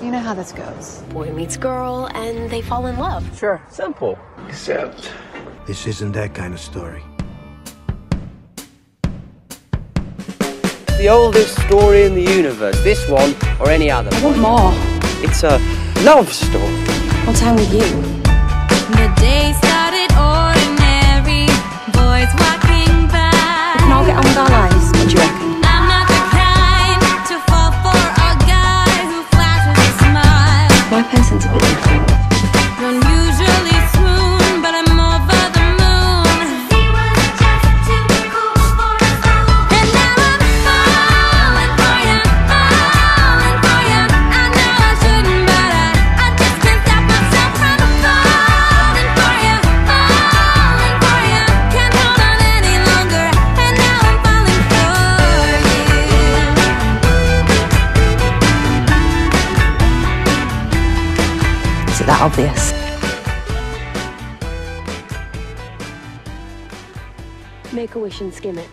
You know how this goes. Boy meets girl and they fall in love. Sure, simple. Except. This isn't that kind of story. The oldest story in the universe, this one or any other. I want more. It's a love story. What's wrong with you? Person's that obvious? Make a wish and skim it.